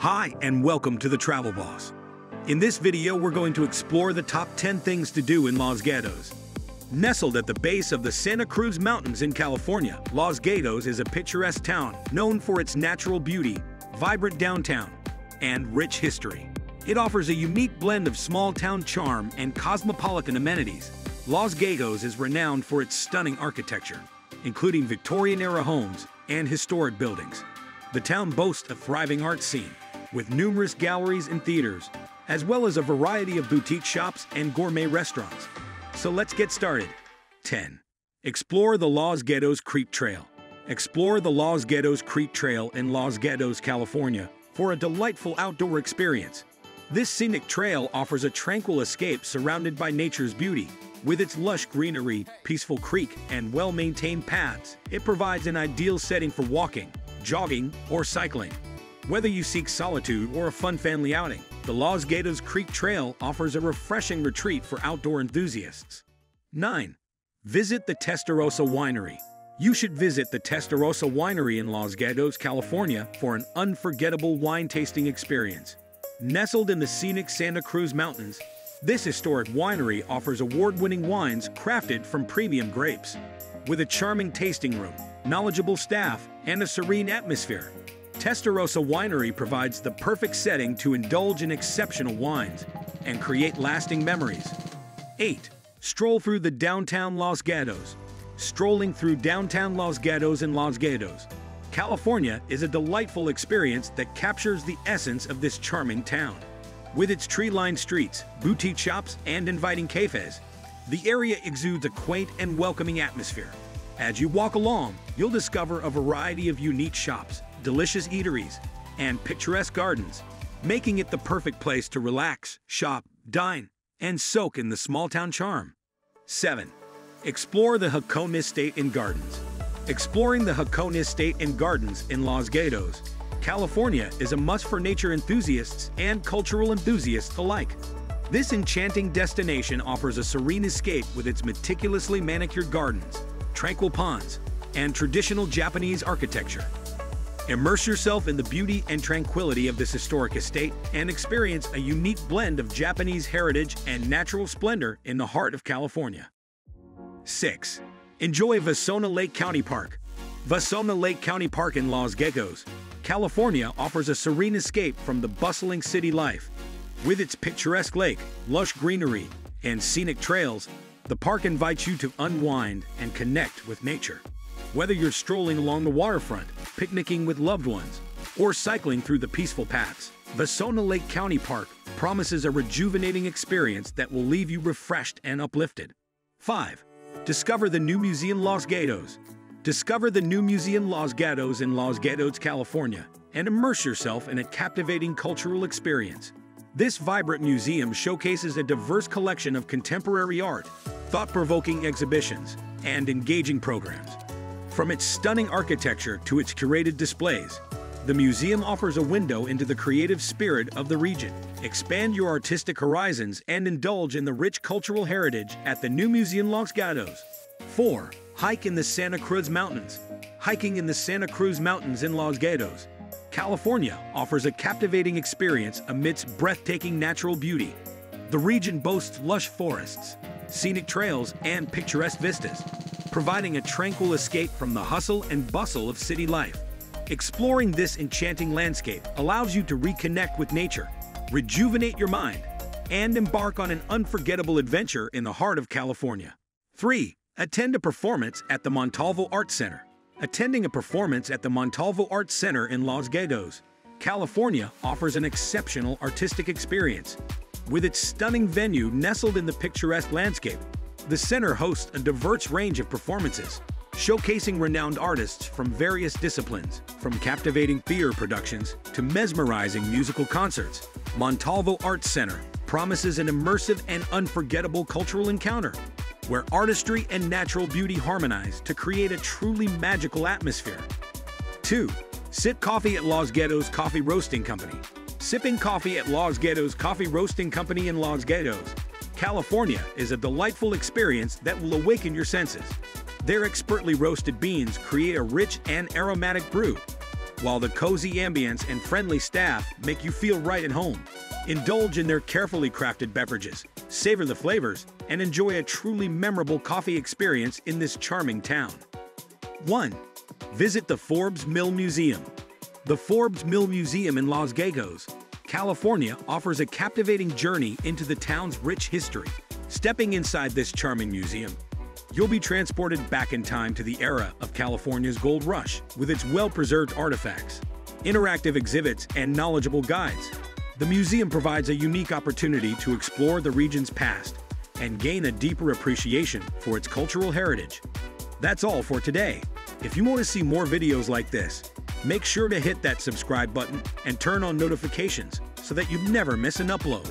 Hi, and welcome to the Travel Boss. In this video, we're going to explore the top 10 things to do in Los Gatos. Nestled at the base of the Santa Cruz Mountains in California, Los Gatos is a picturesque town known for its natural beauty, vibrant downtown, and rich history. It offers a unique blend of small-town charm and cosmopolitan amenities. Los Gatos is renowned for its stunning architecture, including Victorian-era homes and historic buildings. The town boasts a thriving art scene, with numerous galleries and theaters, as well as a variety of boutique shops and gourmet restaurants. So let's get started. 10. Explore the Los Gatos Creek Trail. Explore the Los Gatos Creek Trail in Los Gatos, California for a delightful outdoor experience. This scenic trail offers a tranquil escape surrounded by nature's beauty. With its lush greenery, peaceful creek, and well-maintained paths, it provides an ideal setting for walking, jogging, or cycling. Whether you seek solitude or a fun family outing, the Los Gatos Creek Trail offers a refreshing retreat for outdoor enthusiasts. 9. Visit the Testarossa Winery. You should visit the Testarossa Winery in Los Gatos, California for an unforgettable wine tasting experience. Nestled in the scenic Santa Cruz Mountains, this historic winery offers award-winning wines crafted from premium grapes. With a charming tasting room, knowledgeable staff, and a serene atmosphere, Testarossa Winery provides the perfect setting to indulge in exceptional wines and create lasting memories. 8. Stroll through the downtown Los Gatos. Strolling through downtown Los Gatos in Los Gatos, California is a delightful experience that captures the essence of this charming town. With its tree-lined streets, boutique shops, and inviting cafes, the area exudes a quaint and welcoming atmosphere. As you walk along, you'll discover a variety of unique shops, delicious eateries, and picturesque gardens, making it the perfect place to relax, shop, dine, and soak in the small-town charm. 7. Explore the Hakone Estate and Gardens. Exploring the Hakone Estate and Gardens in Los Gatos, California is a must for nature enthusiasts and cultural enthusiasts alike. This enchanting destination offers a serene escape with its meticulously manicured gardens, tranquil ponds, and traditional Japanese architecture. Immerse yourself in the beauty and tranquility of this historic estate and experience a unique blend of Japanese heritage and natural splendor in the heart of California. 6. Enjoy Vasona Lake County Park. Vasona Lake County Park in Los Gatos, California offers a serene escape from the bustling city life. With its picturesque lake, lush greenery, and scenic trails, the park invites you to unwind and connect with nature. Whether you're strolling along the waterfront, picnicking with loved ones, or cycling through the peaceful paths, Vasona Lake County Park promises a rejuvenating experience that will leave you refreshed and uplifted. 5. Discover the new museum Los Gatos. Discover the new Museum Los Gatos in Los Gatos, California, and immerse yourself in a captivating cultural experience. This vibrant museum showcases a diverse collection of contemporary art, thought-provoking exhibitions, and engaging programs. From its stunning architecture to its curated displays, the museum offers a window into the creative spirit of the region. Expand your artistic horizons and indulge in the rich cultural heritage at the new Museum Los Gatos. 4. Hike in the Santa Cruz Mountains. Hiking in the Santa Cruz Mountains in Los Gatos, California offers a captivating experience amidst breathtaking natural beauty. The region boasts lush forests, scenic trails, and picturesque vistas, providing a tranquil escape from the hustle and bustle of city life. Exploring this enchanting landscape allows you to reconnect with nature, rejuvenate your mind, and embark on an unforgettable adventure in the heart of California. 3. Attend a performance at the Montalvo Arts Center. Attending a performance at the Montalvo Arts Center in Los Gatos, California offers an exceptional artistic experience. With its stunning venue nestled in the picturesque landscape, the center hosts a diverse range of performances, showcasing renowned artists from various disciplines, from captivating theater productions to mesmerizing musical concerts. Montalvo Arts Center promises an immersive and unforgettable cultural encounter where artistry and natural beauty harmonize to create a truly magical atmosphere. 2. Sip coffee at Los Gatos Coffee Roasting Company. Sipping coffee at Los Gatos Coffee Roasting Company in Los Gatos, California is a delightful experience that will awaken your senses. Their expertly roasted beans create a rich and aromatic brew, while the cozy ambience and friendly staff make you feel right at home. Indulge in their carefully crafted beverages, savor the flavors, and enjoy a truly memorable coffee experience in this charming town. 1. Visit the Forbes Mill Museum. The Forbes Mill Museum in Los Gatos, California offers a captivating journey into the town's rich history. Stepping inside this charming museum, you'll be transported back in time to the era of California's gold rush with its well-preserved artifacts, interactive exhibits, and knowledgeable guides. The museum provides a unique opportunity to explore the region's past and gain a deeper appreciation for its cultural heritage. That's all for today. If you want to see more videos like this, make sure to hit that subscribe button and turn on notifications so that you never miss an upload.